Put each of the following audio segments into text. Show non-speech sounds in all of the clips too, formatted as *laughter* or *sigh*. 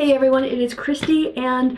Hey everyone, it is Kristi and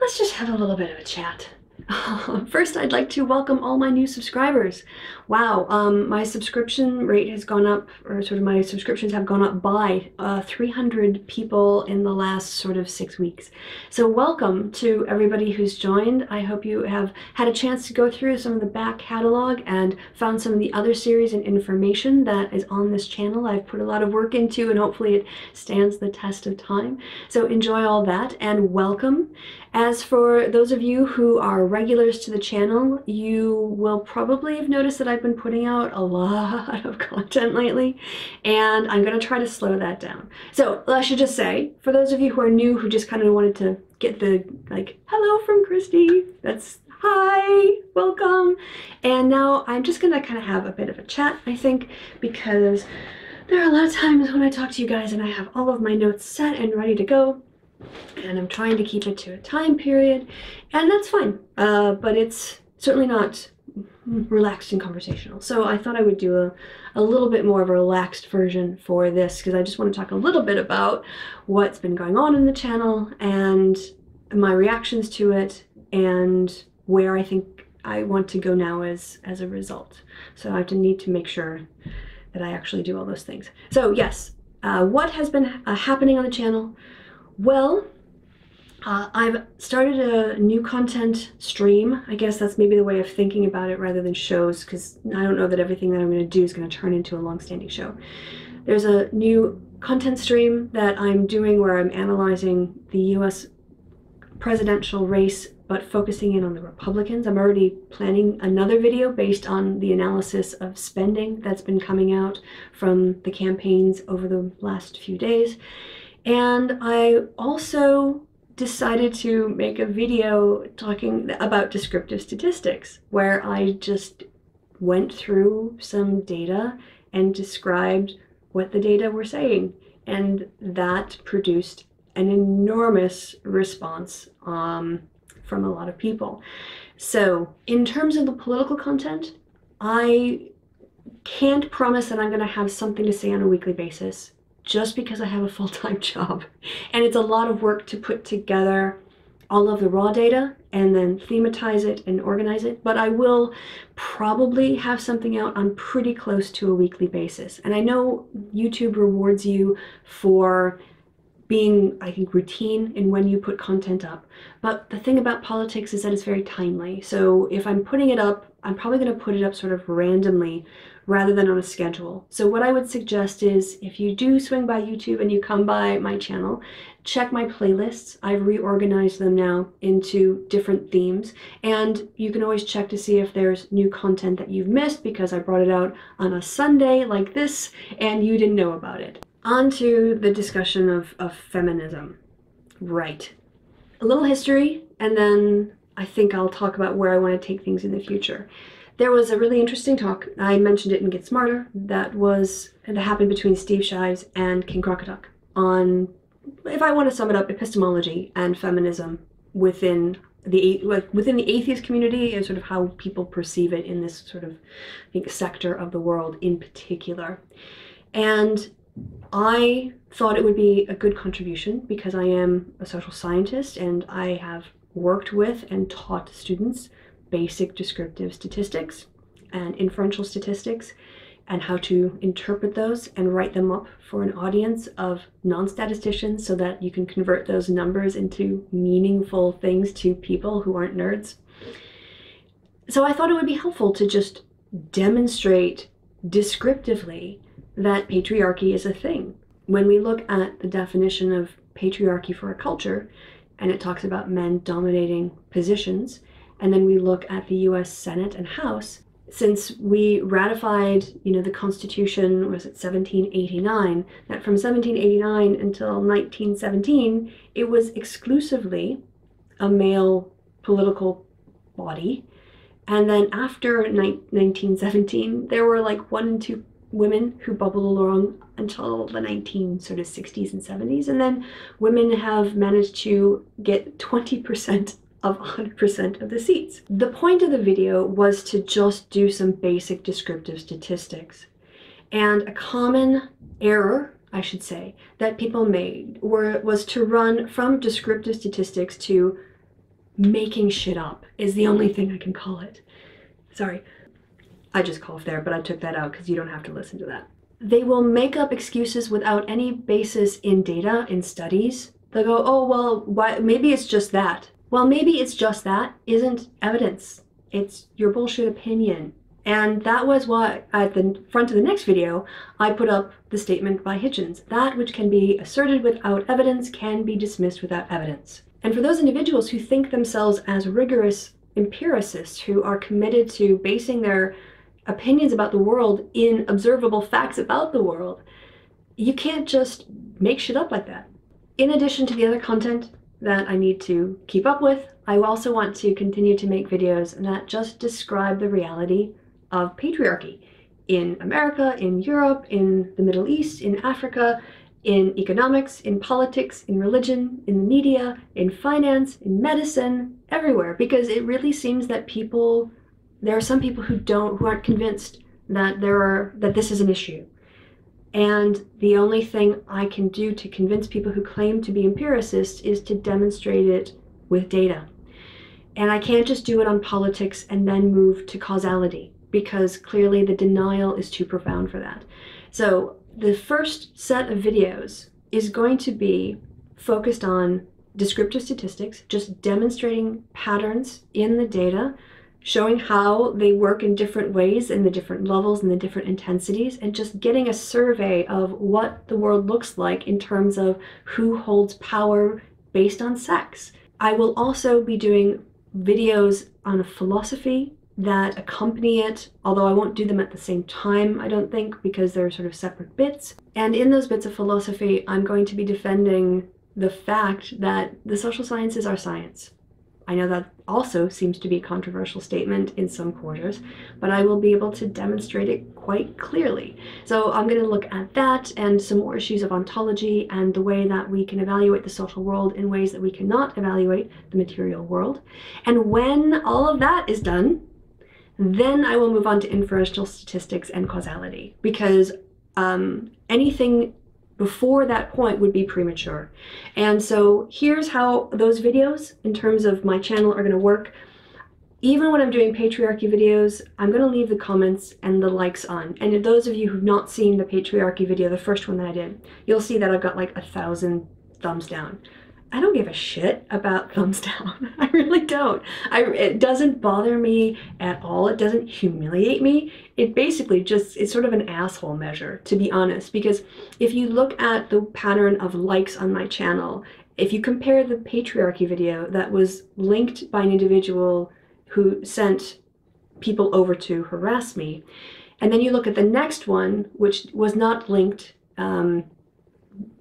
let's just have a little bit of a chat. *laughs* First, I'd like to welcome all my new subscribers. Wow, um, my subscription rate has gone up, or sort of my subscriptions have gone up by uh, 300 people in the last sort of six weeks. So welcome to everybody who's joined. I hope you have had a chance to go through some of the back catalog and found some of the other series and information that is on this channel. I've put a lot of work into and hopefully it stands the test of time. So enjoy all that and welcome. As for those of you who are regulars to the channel, you will probably have noticed that I've been putting out a lot *laughs* of content lately, and I'm going to try to slow that down. So I should just say, for those of you who are new, who just kind of wanted to get the, like, hello from Kristi, that's hi, welcome. And now I'm just going to kind of have a bit of a chat, I think, because there are a lot of times when I talk to you guys and I have all of my notes set and ready to go, and I'm trying to keep it to a time period, and that's fine. Uh, but it's certainly not relaxed and conversational. So I thought I would do a, a little bit more of a relaxed version for this because I just want to talk a little bit about what's been going on in the channel and my reactions to it and where I think I want to go now as, as a result. So I have to need to make sure that I actually do all those things. So yes, uh, what has been uh, happening on the channel? Well, uh, I've started a new content stream. I guess that's maybe the way of thinking about it rather than shows, because I don't know that everything that I'm going to do is going to turn into a long-standing show. There's a new content stream that I'm doing where I'm analyzing the US presidential race but focusing in on the Republicans. I'm already planning another video based on the analysis of spending that's been coming out from the campaigns over the last few days. And I also decided to make a video talking about descriptive statistics where I just went through some data and described what the data were saying. And that produced an enormous response um, from a lot of people. So in terms of the political content, I can't promise that I'm going to have something to say on a weekly basis just because I have a full-time *laughs* job. And it's a lot of work to put together all of the raw data and then thematize it and organize it. But I will probably have something out on pretty close to a weekly basis. And I know YouTube rewards you for being, I think, routine in when you put content up. But the thing about politics is that it's very timely. So if I'm putting it up, I'm probably going to put it up sort of randomly rather than on a schedule. So what I would suggest is if you do swing by YouTube and you come by my channel, check my playlists. I've reorganized them now into different themes and you can always check to see if there's new content that you've missed because I brought it out on a Sunday like this and you didn't know about it. On to the discussion of, of feminism. Right. A little history and then I think I'll talk about where I want to take things in the future. There was a really interesting talk, I mentioned it in Get Smarter, that was that happened between Steve Shives and King Crocoduck on, if I want to sum it up, epistemology and feminism within the within the atheist community and sort of how people perceive it in this sort of I think sector of the world in particular. And I thought it would be a good contribution because I am a social scientist and I have worked with and taught students basic descriptive statistics and inferential statistics and how to interpret those and write them up for an audience of non-statisticians so that you can convert those numbers into meaningful things to people who aren't nerds. So I thought it would be helpful to just demonstrate descriptively that patriarchy is a thing. When we look at the definition of patriarchy for a culture, and it talks about men dominating positions, and then we look at the US Senate and House, since we ratified, you know, the Constitution was it 1789, that from 1789 until 1917, it was exclusively a male political body. And then after 1917, there were like one and two women who bubbled along until the 19 sort of 60s and 70s. And then women have managed to get 20% of 100% of the seats. The point of the video was to just do some basic descriptive statistics. And a common error I should say, that people made were was to run from descriptive statistics to making shit up is the only thing I can call it. Sorry. I just coughed there, but I took that out because you don't have to listen to that. They will make up excuses without any basis in data, in studies. They'll go, oh, well, why, maybe it's just that. Well, maybe it's just that isn't evidence. It's your bullshit opinion. And that was why at the front of the next video, I put up the statement by Hitchens. That which can be asserted without evidence can be dismissed without evidence. And for those individuals who think themselves as rigorous empiricists who are committed to basing their opinions about the world in observable facts about the world, you can't just make shit up like that. In addition to the other content that I need to keep up with, I also want to continue to make videos that just describe the reality of patriarchy in America, in Europe, in the Middle East, in Africa, in economics, in politics, in religion, in the media, in finance, in medicine, everywhere, because it really seems that people there are some people who don't who aren't convinced that there are that this is an issue. And the only thing i can do to convince people who claim to be empiricists is to demonstrate it with data. And i can't just do it on politics and then move to causality because clearly the denial is too profound for that. So the first set of videos is going to be focused on descriptive statistics just demonstrating patterns in the data showing how they work in different ways in the different levels and the different intensities, and just getting a survey of what the world looks like in terms of who holds power based on sex. I will also be doing videos on a philosophy that accompany it, although I won't do them at the same time, I don't think, because they're sort of separate bits. And in those bits of philosophy, I'm going to be defending the fact that the social sciences are science. I know that also seems to be a controversial statement in some quarters, but I will be able to demonstrate it quite clearly. So I'm going to look at that and some more issues of ontology and the way that we can evaluate the social world in ways that we cannot evaluate the material world. And when all of that is done, then I will move on to inferential statistics and causality because um, anything before that point would be premature. And so here's how those videos in terms of my channel are going to work. Even when I'm doing patriarchy videos, I'm going to leave the comments and the likes on. And those of you who've not seen the patriarchy video, the first one that I did, you'll see that I've got like a thousand thumbs down. I don't give a shit about thumbs *laughs* down. I really don't. I, it doesn't bother me at all. It doesn't humiliate me. It basically just, it's sort of an asshole measure, to be honest, because if you look at the pattern of likes on my channel, if you compare the patriarchy video that was linked by an individual who sent people over to harass me, and then you look at the next one, which was not linked um,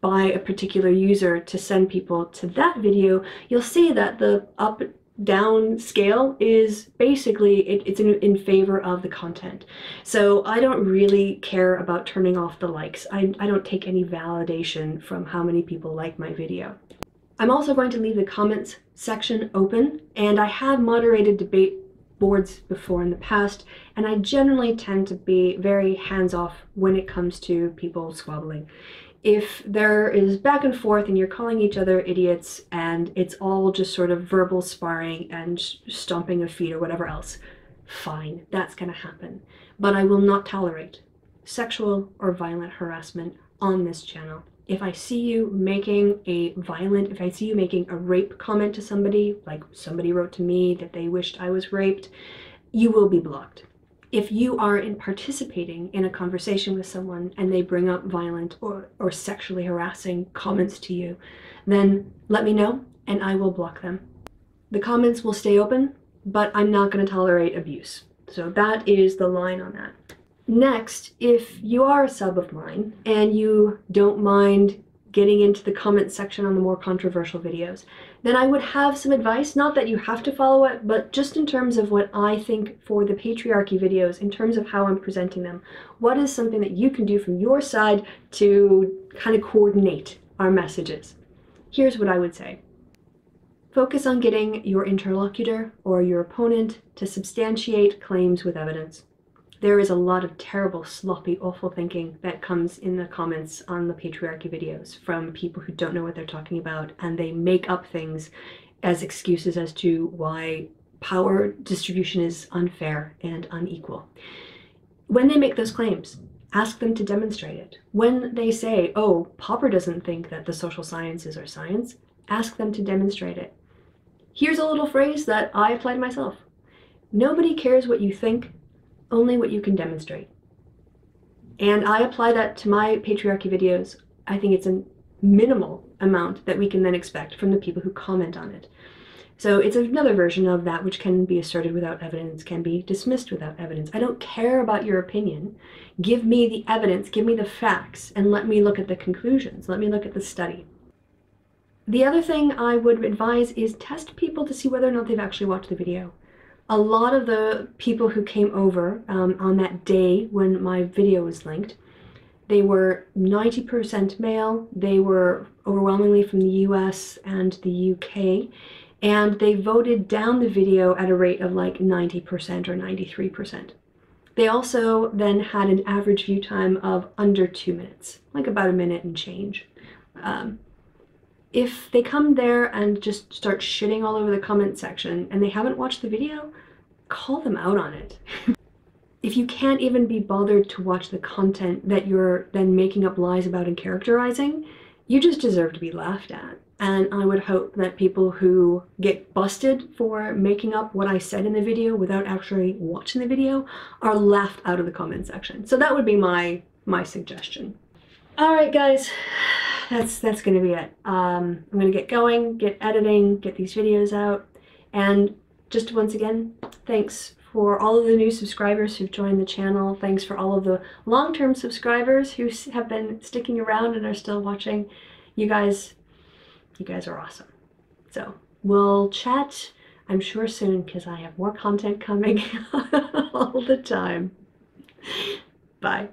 by a particular user to send people to that video, you'll see that the up down scale is basically it, it's in, in favor of the content. So i don't really care about turning off the likes. I, I don't take any validation from how many people like my video. I'm also going to leave the comments section open and i have moderated debate boards before in the past and i generally tend to be very hands-off when it comes to people squabbling if there is back and forth and you're calling each other idiots and it's all just sort of verbal sparring and stomping of feet or whatever else, fine, that's going to happen. But I will not tolerate sexual or violent harassment on this channel. If I see you making a violent, if I see you making a rape comment to somebody, like somebody wrote to me that they wished I was raped, you will be blocked if you are in participating in a conversation with someone and they bring up violent or, or sexually harassing comments to you, then let me know and I will block them. The comments will stay open, but I'm not going to tolerate abuse. So that is the line on that. Next, if you are a sub of mine and you don't mind getting into the comment section on the more controversial videos, then I would have some advice, not that you have to follow it, but just in terms of what I think for the patriarchy videos, in terms of how I'm presenting them. What is something that you can do from your side to kind of coordinate our messages? Here's what I would say. Focus on getting your interlocutor or your opponent to substantiate claims with evidence. There is a lot of terrible, sloppy, awful thinking that comes in the comments on the patriarchy videos from people who don't know what they're talking about and they make up things as excuses as to why power distribution is unfair and unequal. When they make those claims, ask them to demonstrate it. When they say, oh, Popper doesn't think that the social sciences are science, ask them to demonstrate it. Here's a little phrase that I applied myself. Nobody cares what you think, only what you can demonstrate. And I apply that to my patriarchy videos. I think it's a minimal amount that we can then expect from the people who comment on it. So it's another version of that which can be asserted without evidence, can be dismissed without evidence. I don't care about your opinion. Give me the evidence, give me the facts, and let me look at the conclusions. Let me look at the study. The other thing I would advise is test people to see whether or not they've actually watched the video a lot of the people who came over um, on that day when my video was linked, they were 90% male, they were overwhelmingly from the US and the UK, and they voted down the video at a rate of like 90% or 93%. They also then had an average view time of under two minutes, like about a minute and change. Um, if they come there and just start shitting all over the comment section and they haven't watched the video, call them out on it. *laughs* if you can't even be bothered to watch the content that you're then making up lies about and characterizing, you just deserve to be laughed at. And I would hope that people who get busted for making up what I said in the video without actually watching the video are laughed out of the comment section. So that would be my my suggestion. All right, guys, that's that's gonna be it. Um, I'm gonna get going, get editing, get these videos out, and just once again, thanks for all of the new subscribers who've joined the channel. Thanks for all of the long-term subscribers who have been sticking around and are still watching. You guys, you guys are awesome. So we'll chat, I'm sure soon, because I have more content coming *laughs* all the time. Bye.